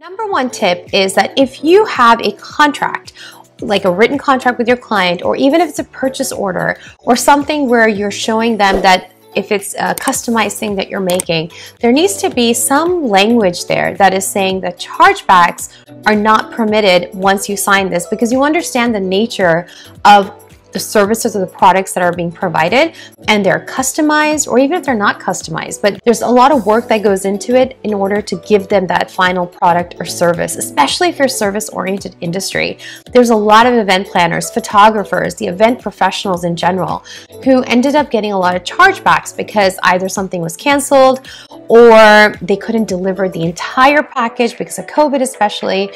Number one tip is that if you have a contract, like a written contract with your client, or even if it's a purchase order or something where you're showing them that if it's a customized thing that you're making, there needs to be some language there that is saying that chargebacks are not permitted once you sign this because you understand the nature of the services or the products that are being provided and they're customized or even if they're not customized but there's a lot of work that goes into it in order to give them that final product or service especially if you're service oriented industry. There's a lot of event planners photographers the event professionals in general who ended up getting a lot of chargebacks because either something was canceled or they couldn't deliver the entire package because of covid especially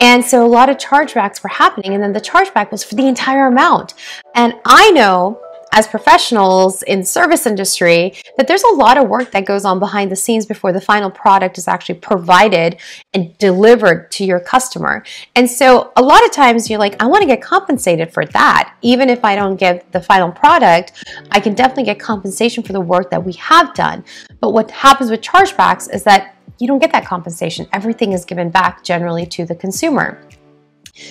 and so a lot of chargebacks were happening, and then the chargeback was for the entire amount. And I know as professionals in service industry that there's a lot of work that goes on behind the scenes before the final product is actually provided and delivered to your customer. And so a lot of times you're like, I want to get compensated for that. Even if I don't get the final product, I can definitely get compensation for the work that we have done. But what happens with chargebacks is that you don't get that compensation. Everything is given back generally to the consumer.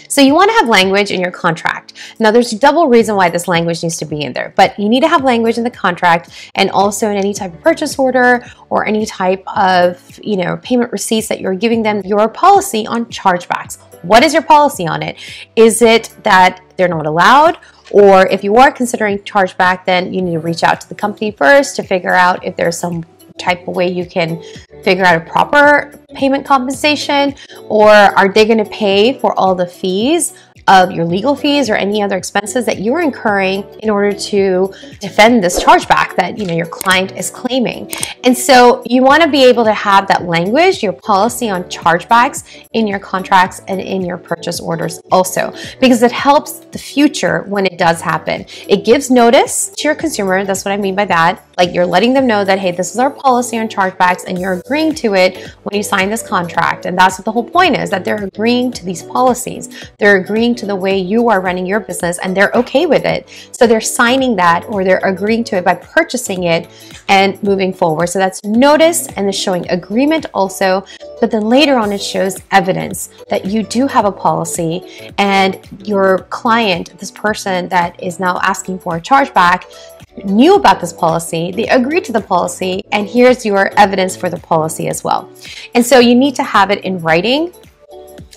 So you want to have language in your contract. Now there's a double reason why this language needs to be in there, but you need to have language in the contract and also in any type of purchase order or any type of, you know, payment receipts that you're giving them your policy on chargebacks. What is your policy on it? Is it that they're not allowed or if you are considering chargeback, then you need to reach out to the company first to figure out if there's some type of way you can figure out a proper payment compensation or are they going to pay for all the fees of your legal fees or any other expenses that you're incurring in order to defend this chargeback that you know your client is claiming. And so you want to be able to have that language, your policy on chargebacks in your contracts and in your purchase orders also because it helps the future when it does happen. It gives notice to your consumer, that's what I mean by that. Like you're letting them know that hey, this is our policy on chargebacks and you're agreeing to it when you sign this contract. And that's what the whole point is that they're agreeing to these policies. They're agreeing to the way you are running your business and they're okay with it. So they're signing that or they're agreeing to it by purchasing it and moving forward. So that's notice and it's showing agreement also. But then later on, it shows evidence that you do have a policy and your client, this person that is now asking for a chargeback, knew about this policy, they agreed to the policy, and here's your evidence for the policy as well. And so you need to have it in writing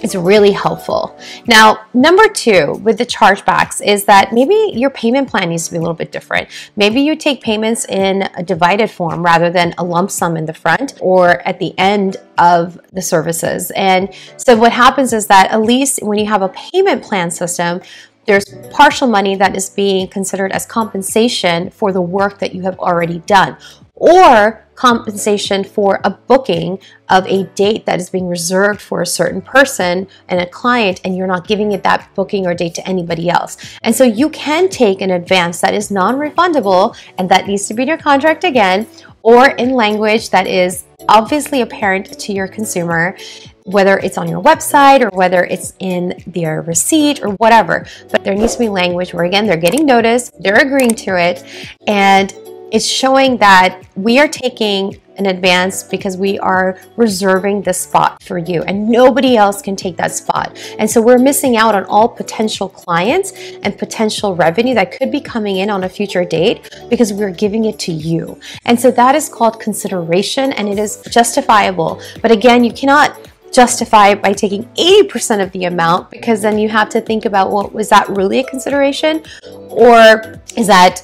it's really helpful. Now, number two with the chargebacks is that maybe your payment plan needs to be a little bit different. Maybe you take payments in a divided form rather than a lump sum in the front or at the end of the services. And so what happens is that at least when you have a payment plan system, there's partial money that is being considered as compensation for the work that you have already done or compensation for a booking of a date that is being reserved for a certain person and a client and you're not giving it that booking or date to anybody else. And so you can take an advance that is non-refundable and that needs to be in your contract again or in language that is obviously apparent to your consumer whether it's on your website or whether it's in their receipt or whatever. But there needs to be language where, again, they're getting notice, they're agreeing to it, and it's showing that we are taking an advance because we are reserving the spot for you and nobody else can take that spot. And so we're missing out on all potential clients and potential revenue that could be coming in on a future date because we're giving it to you. And so that is called consideration and it is justifiable. But again, you cannot justify by taking 80% of the amount because then you have to think about well, was that really a consideration? Or is that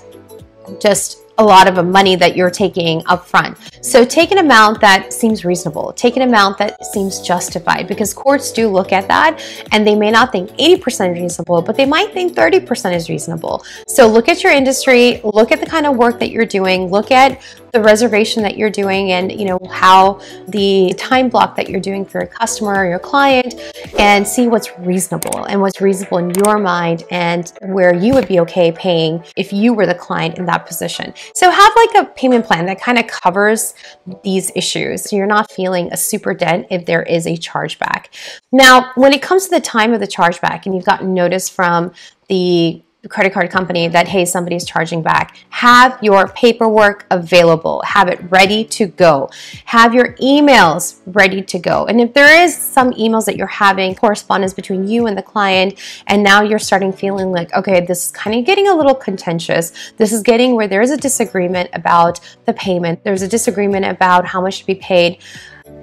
just a lot of money that you're taking up front. So take an amount that seems reasonable. Take an amount that seems justified because courts do look at that and they may not think 80% is reasonable, but they might think 30% is reasonable. So look at your industry, look at the kind of work that you're doing, look at the reservation that you're doing and you know how the time block that you're doing for your customer or your client and see what's reasonable and what's reasonable in your mind and where you would be okay paying if you were the client in that position. So have like a payment plan that kind of covers these issues. So you're not feeling a super dent if there is a chargeback. Now, when it comes to the time of the chargeback and you've gotten notice from the credit card company that hey somebody's charging back. Have your paperwork available. Have it ready to go. Have your emails ready to go. And if there is some emails that you're having correspondence between you and the client and now you're starting feeling like okay this is kind of getting a little contentious. This is getting where there's a disagreement about the payment. There's a disagreement about how much to be paid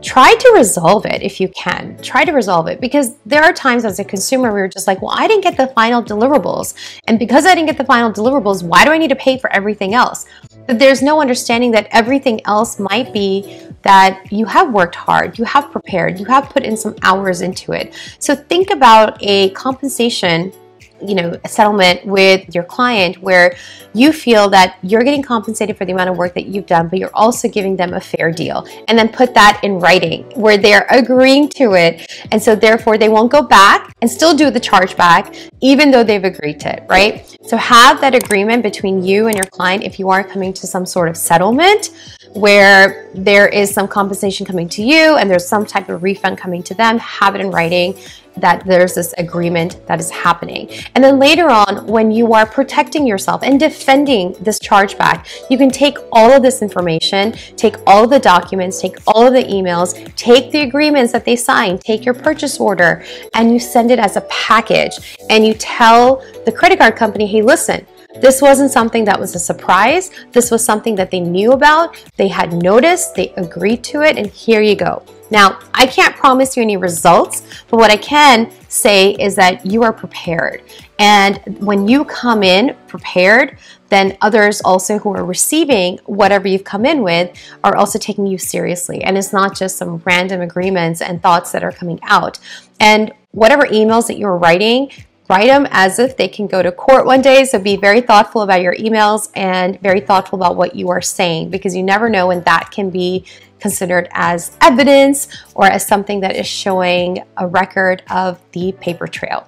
try to resolve it if you can. Try to resolve it because there are times as a consumer we are just like, well, I didn't get the final deliverables. And because I didn't get the final deliverables, why do I need to pay for everything else? But there's no understanding that everything else might be that you have worked hard, you have prepared, you have put in some hours into it. So think about a compensation you know a settlement with your client where you feel that you're getting compensated for the amount of work that you've done but you're also giving them a fair deal. And then put that in writing where they're agreeing to it. And so therefore they won't go back and still do the chargeback even though they've agreed to it right? So have that agreement between you and your client if you are coming to some sort of settlement where there is some compensation coming to you and there's some type of refund coming to them. Have it in writing that there's this agreement that is happening. And then later on, when you are protecting yourself and defending this chargeback, you can take all of this information, take all of the documents, take all of the emails, take the agreements that they signed, take your purchase order, and you send it as a package. And you tell the credit card company, hey, listen, this wasn't something that was a surprise. This was something that they knew about. They had noticed, they agreed to it, and here you go. Now, I can't promise you any results, but what I can say is that you are prepared. And when you come in prepared, then others also who are receiving whatever you've come in with are also taking you seriously. And it's not just some random agreements and thoughts that are coming out. And whatever emails that you're writing, write them as if they can go to court one day. So be very thoughtful about your emails and very thoughtful about what you are saying because you never know when that can be considered as evidence or as something that is showing a record of the paper trail.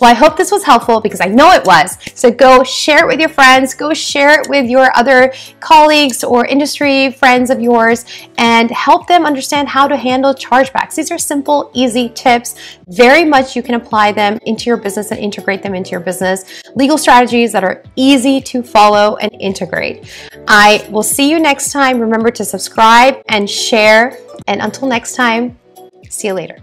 Well, I hope this was helpful because I know it was. So go share it with your friends, go share it with your other colleagues or industry friends of yours and help them understand how to handle chargebacks. These are simple, easy tips. Very much you can apply them into your business and integrate them into your business. Legal strategies that are easy to follow and integrate. I will see you next time. Remember to subscribe and share. And until next time, see you later.